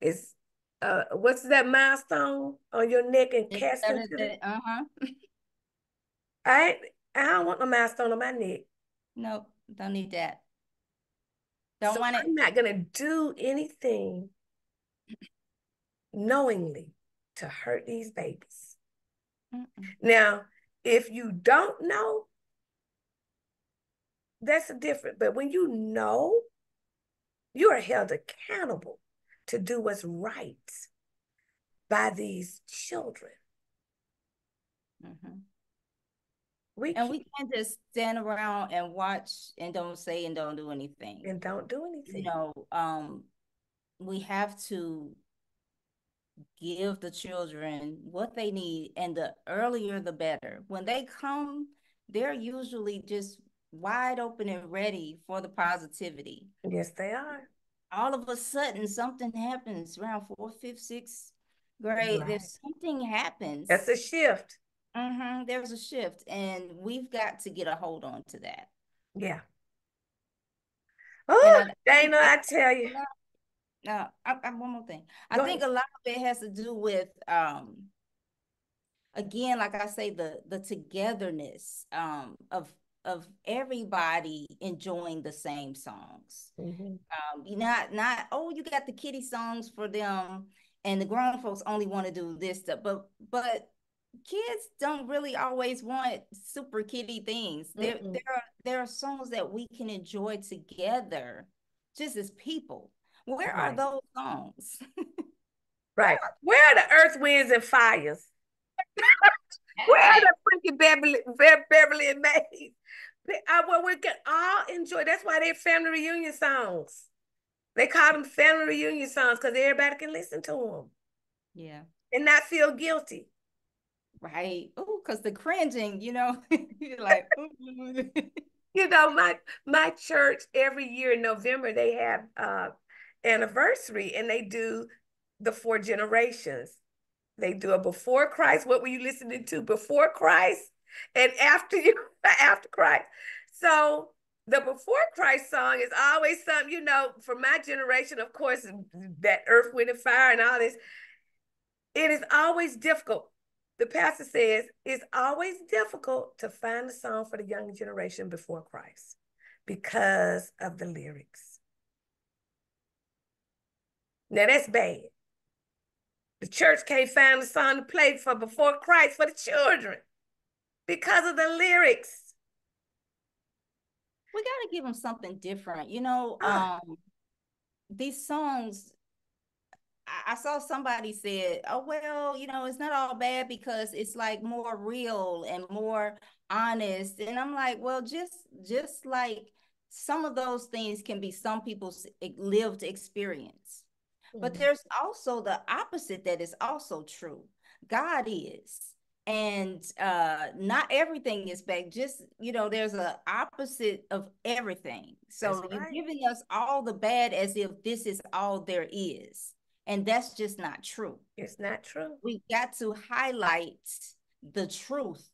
is uh what's that milestone on your neck and cast into uh-huh I I don't want no milestone on my neck. Nope, don't need that. Don't so want it. I'm not gonna do anything knowingly to hurt these babies. Mm-mm. Now, if you don't know, that's a different. But when you know, you are held accountable to do what's right by these children. Mm-hmm. We and we can't just stand around and watch and don't say and don't do anything. And don't do anything. You know, um, we have to give the children what they need and the earlier the better. When they come they're usually just wide open and ready for the positivity. Yes they are. All of a sudden something happens around fourth fifth sixth grade. Right. there's something happens. That's a shift. Mm-hmm, there's a shift and we've got to get a hold on to that. Yeah. Oh dana I, I tell you now, I, I, one more thing. I think a lot of it has to do with, um, again, like I say, the the togetherness um, of of everybody enjoying the same songs. Mm-hmm. Um, not not oh, you got the kitty songs for them, and the grown folks only want to do this stuff. But but kids don't really always want super kitty things. There there are there are songs that we can enjoy together, just as people. Where right. are those songs? right. Where are the earth, winds, and fires? Where are the Frankie Beverly, Beverly and Maze? Uh, well, we can all enjoy. That's why they're family reunion songs. They call them family reunion songs because everybody can listen to them. Yeah. And not feel guilty. Right. Oh, because the cringing, you know, you're like, you know, my my church every year in November they have uh anniversary and they do the four generations They do it before Christ. What were you listening to before Christ? And after you after Christ. So the before Christ song is always something, you know, for my generation, of course, that earth, wind, and fire and all this. It is always difficult. The pastor says it's always difficult to find a song for the younger generation before Christ because of the lyrics. Now that's bad. The church can't find a song to play for before Christ for the children because of the lyrics we got to give them something different. You know, ah. um, these songs. I, I saw somebody said, "Oh well, you know, it's not all bad because it's like more real and more honest." And I'm like, "Well, just just like some of those things can be some people's lived experience." Mm-hmm. But there's also the opposite that is also true. God is. And uh not everything is bad just you know there's a opposite of everything. So you're giving us all the bad as if this is all there is. And that's just not true. It's not true. We got to highlight the truth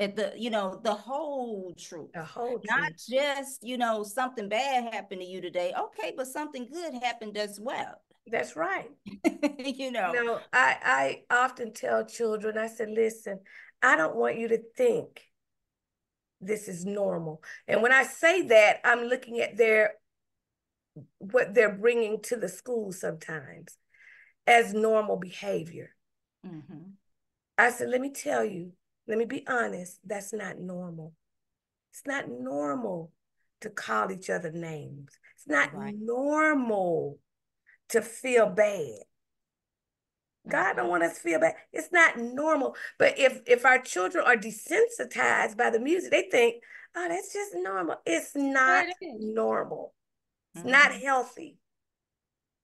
at the you know the whole truth. The whole truth. not just you know something bad happened to you today. Okay but something good happened as well that's right. you know. No, I I often tell children, I said, listen, I don't want you to think this is normal. And when I say that, I'm looking at their what they're bringing to the school sometimes as normal behavior. Mm-hmm. I said, let me tell you, let me be honest, that's not normal. It's not normal to call each other names. It's not right. normal to feel bad. God don't want us to feel bad. It's not normal. But if if our children are desensitized by the music, they think, oh, that's just normal. It's not it normal. It's mm-hmm. not healthy.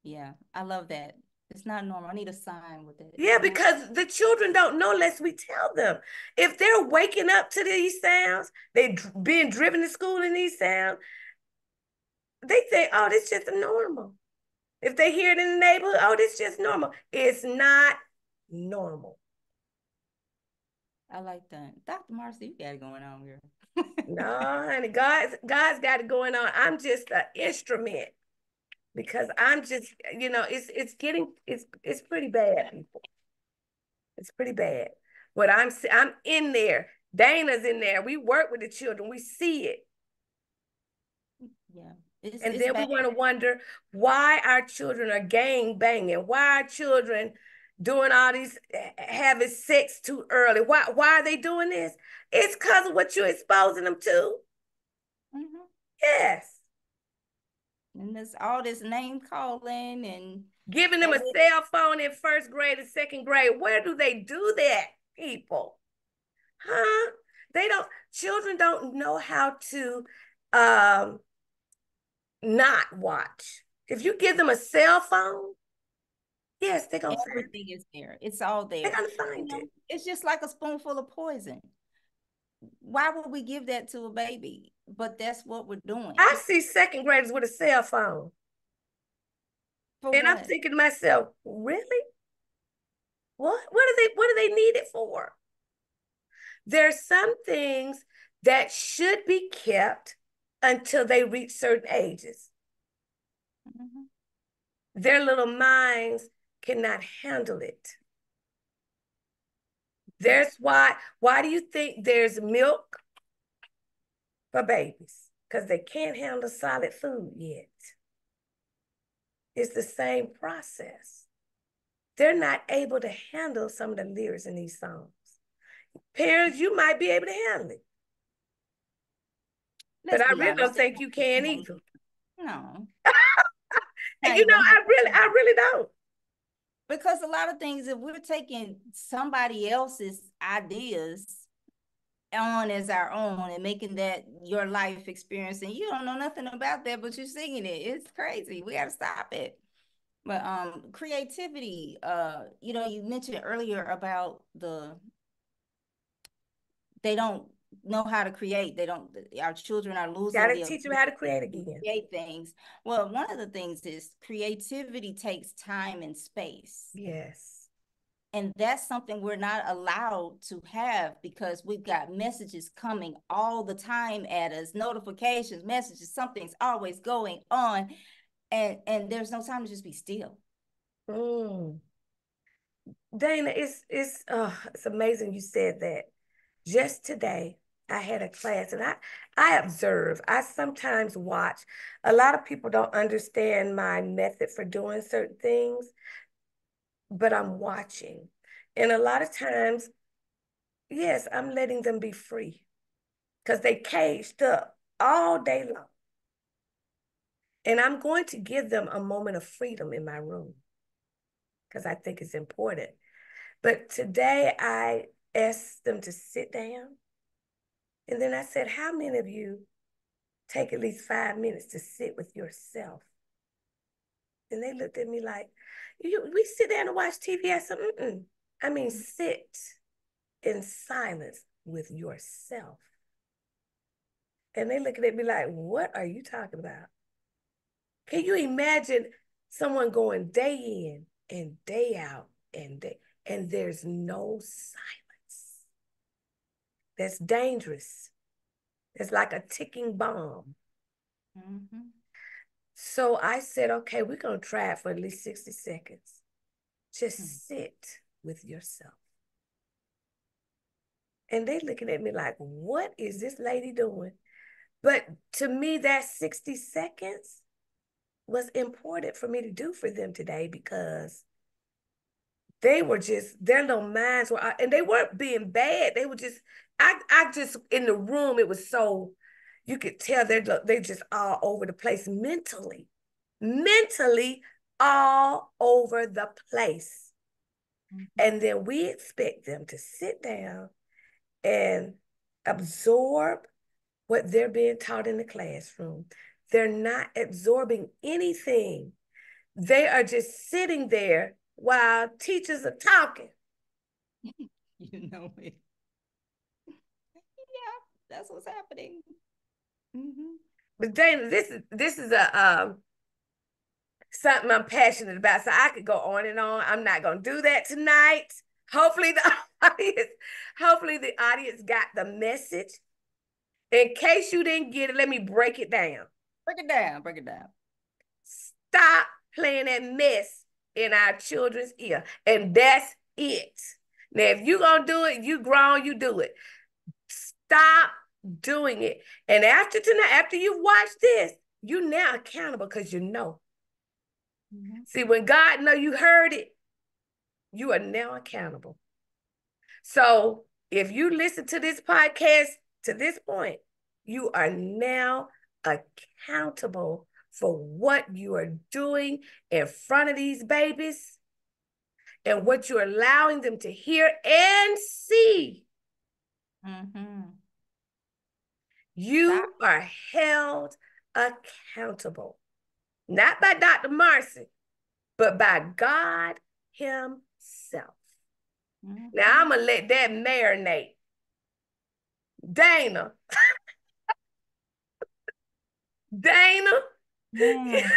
Yeah, I love that. It's not normal. I need a sign with it. Yeah, because the children don't know unless we tell them. If they're waking up to these sounds, they being driven to school in these sounds, they think, oh, this just normal. If they hear it in the neighborhood, oh, this just normal. It's not normal. I like that. Dr. Marcy, you got it going on here. no, honey, God's God's got it going on. I'm just an instrument because I'm just, you know, it's it's getting it's it's pretty bad, people. It's pretty bad. But I'm I'm in there. Dana's in there. We work with the children. We see it. Yeah. It's, and it's then bad. we want to wonder why our children are gang banging, why our children doing all these having sex too early. Why why are they doing this? It's because of what you're exposing them to. Mm-hmm. Yes. And there's all this name calling and giving them a cell phone in first grade and second grade. Where do they do that, people? Huh? They don't, children don't know how to um not watch. If you give them a cell phone, yes, they're gonna everything is there. It's all there. They're gonna find you know, it. It's just like a spoonful of poison. Why would we give that to a baby? But that's what we're doing. I see second graders with a cell phone. For and what? I'm thinking to myself, really? What? What do they what do they need it for? There's some things that should be kept until they reach certain ages. Mm-hmm. Their little minds cannot handle it. There's why, why do you think there's milk for babies? Because they can't handle solid food yet. It's the same process. They're not able to handle some of the lyrics in these songs. Parents, you might be able to handle it. Let's but I really don't think you can either. No. and you know, I really, I really don't. Because a lot of things, if we're taking somebody else's ideas on as our own and making that your life experience, and you don't know nothing about that, but you're singing it, it's crazy. We got to stop it. But um, creativity, uh, you know, you mentioned earlier about the they don't know how to create. They don't. Our children are losing. Got to teach them how to create again. Create things. Well, one of the things is creativity takes time and space. Yes. and that's something we're not allowed to have because we've got messages coming all the time at us notifications messages something's always going on and and there's no time to just be still mm. dana it's it's uh it's amazing you said that just today I had a class and I I observe. I sometimes watch. A lot of people don't understand my method for doing certain things, but I'm watching. And a lot of times, yes, I'm letting them be free because they caged up all day long. And I'm going to give them a moment of freedom in my room because I think it's important. But today I asked them to sit down and then I said, How many of you take at least five minutes to sit with yourself? And they looked at me like, you, We sit down and watch TV. I said, Mm-mm. I mean, mm-hmm. sit in silence with yourself. And they looking at me like, What are you talking about? Can you imagine someone going day in and day out and day, and there's no silence? That's dangerous. It's like a ticking bomb. Mm-hmm. So I said, okay, we're going to try it for at least 60 seconds. Just mm-hmm. sit with yourself. And they looking at me like, what is this lady doing? But to me, that 60 seconds was important for me to do for them today because they were just their little minds were and they weren't being bad they were just i i just in the room it was so you could tell they're they just all over the place mentally mentally all over the place mm-hmm. and then we expect them to sit down and absorb what they're being taught in the classroom they're not absorbing anything they are just sitting there while teachers are talking. you know it. Yeah, that's what's happening. Mm-hmm. But Dana, this is this is a um something I'm passionate about. So I could go on and on. I'm not gonna do that tonight. Hopefully the audience, hopefully the audience got the message. In case you didn't get it, let me break it down. Break it down. Break it down. Stop playing that mess in our children's ear. And that's it. Now, if you're going to do it, you grown, you do it. Stop doing it. And after tonight, after you've watched this, you now accountable because you know. Mm-hmm. See, when God know you heard it, you are now accountable. So if you listen to this podcast to this point, you are now accountable for what you are doing in front of these babies and what you're allowing them to hear and see. Mm-hmm. You are held accountable, not by Dr. Marcy, but by God Himself. Mm-hmm. Now I'm gonna let that marinate. Dana. Dana, Mm.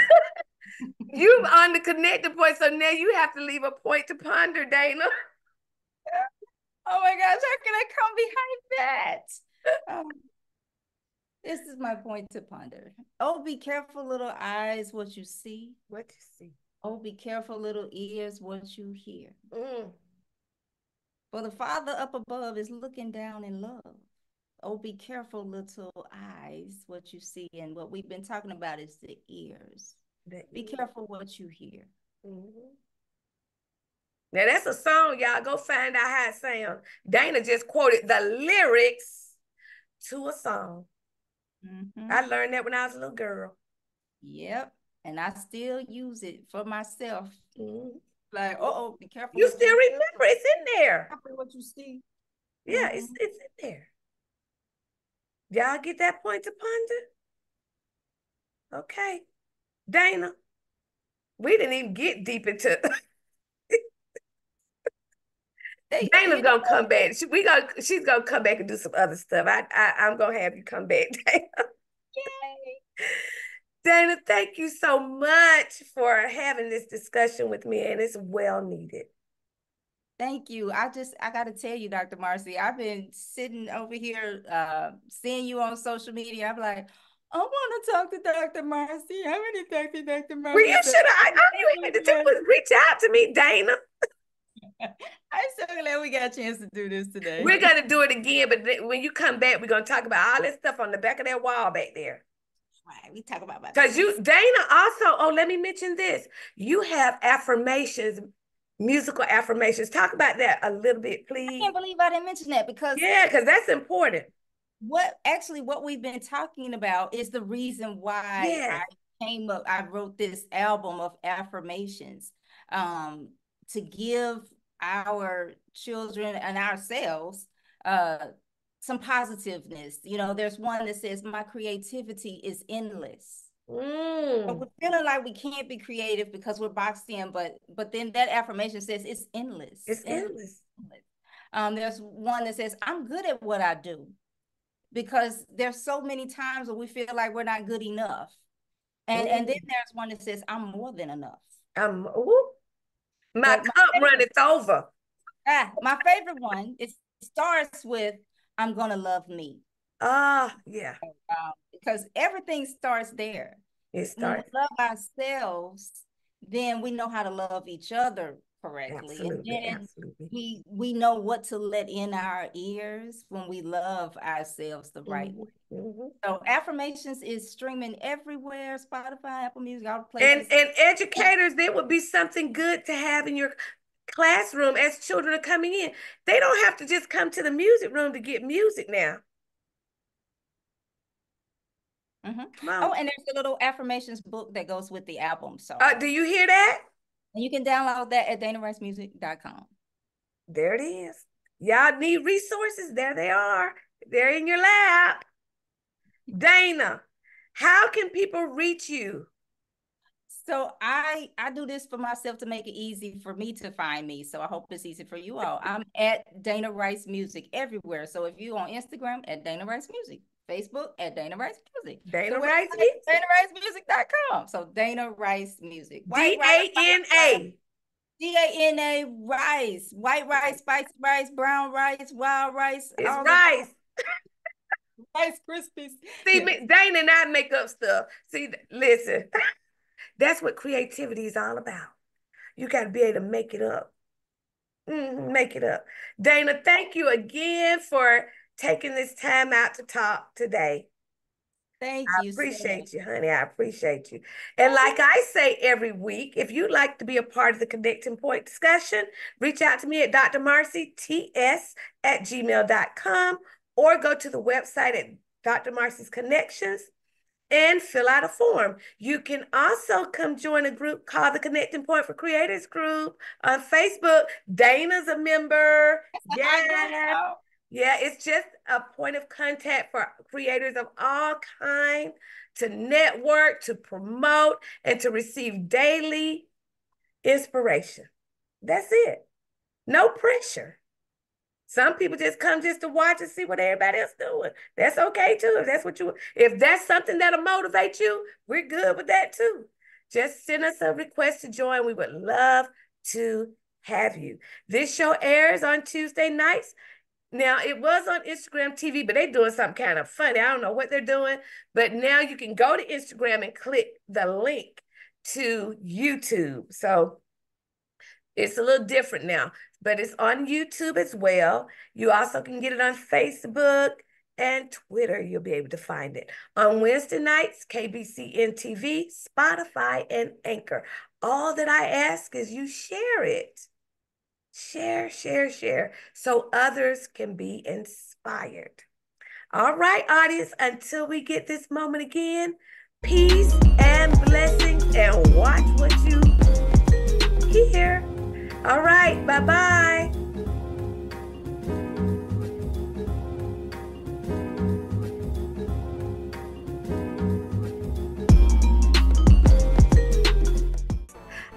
you on the Connecting Point, so now you have to leave a point to ponder, Dana. oh my gosh, how can I come behind that? Um, this is my point to ponder. Oh, be careful, little eyes, what you see. What you see. Oh, be careful, little ears, what you hear. Mm. For the Father up above is looking down in love oh, be careful, little eyes, what you see. And what we've been talking about is the ears. The be ears. careful what you hear. Mm-hmm. Now that's a song, y'all. Go find out how it sounds. Dana just quoted the lyrics to a song. Mm-hmm. I learned that when I was a little girl. Yep. And I still use it for myself. Mm-hmm. Like, oh, be careful. You still you remember it's in there. What you see. Yeah, mm-hmm. it's it's in there. Y'all get that point to ponder? Okay. Dana, we didn't even get deep into Dana's gonna come back. She, we gonna she's gonna come back and do some other stuff. I, I I'm gonna have you come back, Dana. Yay. Dana, thank you so much for having this discussion with me, and it's well needed. Thank you. I just I gotta tell you, Dr. Marcy, I've been sitting over here uh seeing you on social media. I'm like, I want to talk to Dr. Marcy. I want to talk to Dr. Marcy. Well, you should have. All you had to do was reach out to me, Dana. I'm so glad we got a chance to do this today. We're gonna do it again, but when you come back, we're gonna talk about all this stuff on the back of that wall back there. Right, we talk about because you, Dana, also. Oh, let me mention this. You have affirmations, musical affirmations. Talk about that a little bit, please. I can't believe I didn't mention that because yeah, because that's important. What actually what we've been talking about is the reason why yeah. I came up. I wrote this album of affirmations um, to give our children and ourselves uh, some positiveness. You know, there's one that says, My creativity is endless. Mm. We're feeling like we can't be creative because we're boxed in, but but then that affirmation says it's endless. It's endless. endless. Um, there's one that says, I'm good at what I do. Because there's so many times where we feel like we're not good enough. And mm. and then there's one that says, I'm more than enough. Um, ooh, my cup runneth over. Ah, my favorite one it starts with I'm gonna love me. Ah, uh, yeah. Um, because everything starts there. It starts. love ourselves, then we know how to love each other correctly. Absolutely, and then absolutely. we we know what to let in our ears when we love ourselves the right mm-hmm. way. Mm-hmm. So affirmations is streaming everywhere, Spotify, Apple Music, all the places. And and educators, there would be something good to have in your classroom as children are coming in. They don't have to just come to the music room to get music now. Mm-hmm. Oh, and there's a little affirmations book that goes with the album. So, uh, do you hear that? And you can download that at danaricemusic.com. There it is. Y'all need resources. There they are. They're in your lap. Dana, how can people reach you? So I I do this for myself to make it easy for me to find me. So I hope it's easy for you all. I'm at Dana Rice Music everywhere. So if you on Instagram at Dana Rice Music, Facebook at Dana Rice Music. Dana Rice Music. DanaRiceMusic.com. So Dana Rice Music. D A N A. D A N A rice, white rice, spicy rice, brown rice, wild rice. It's rice. rice Krispies. See, Dana and I make up stuff. See, listen, that's what creativity is all about. You got to be able to make it up. Mm, make it up. Dana, thank you again for taking this time out to talk today. Thank you. I appreciate you, honey. I appreciate you. And like I say every week, if you'd like to be a part of the Connecting Point discussion, reach out to me at drmarcyts at gmail.com or go to the website at Dr. Marcy's Connections and fill out a form. You can also come join a group called the Connecting Point for Creators Group on Facebook. Dana's a member. Yeah. Yeah, it's just a point of contact for creators of all kind to network, to promote, and to receive daily inspiration. That's it. No pressure. Some people just come just to watch and see what everybody else doing. That's okay too. If that's what you if that's something that'll motivate you, we're good with that too. Just send us a request to join. We would love to have you. This show airs on Tuesday nights now it was on Instagram TV, but they're doing something kind of funny. I don't know what they're doing, but now you can go to Instagram and click the link to YouTube. So it's a little different now, but it's on YouTube as well. You also can get it on Facebook and Twitter. You'll be able to find it on Wednesday nights, KBCN TV, Spotify, and Anchor. All that I ask is you share it. Share, share, share so others can be inspired. All right, audience, until we get this moment again, peace and blessings and watch what you hear. All right, bye bye.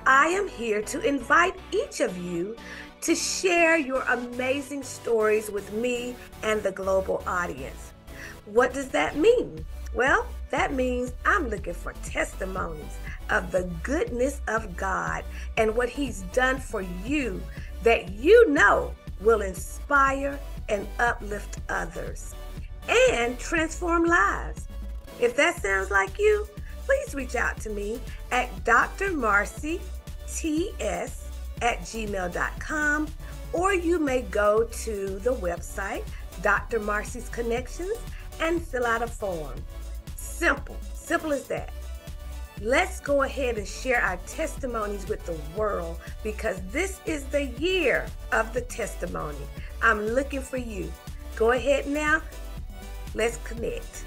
I am here to invite each of you to share your amazing stories with me and the global audience. What does that mean? Well, that means I'm looking for testimonies of the goodness of God and what He's done for you that you know will inspire and uplift others and transform lives. If that sounds like you, please reach out to me at drmarcyts at gmail.com or you may go to the website, Dr. Marcy's Connections, and fill out a form. Simple, simple as that. Let's go ahead and share our testimonies with the world because this is the year of the testimony. I'm looking for you. Go ahead now. Let's connect.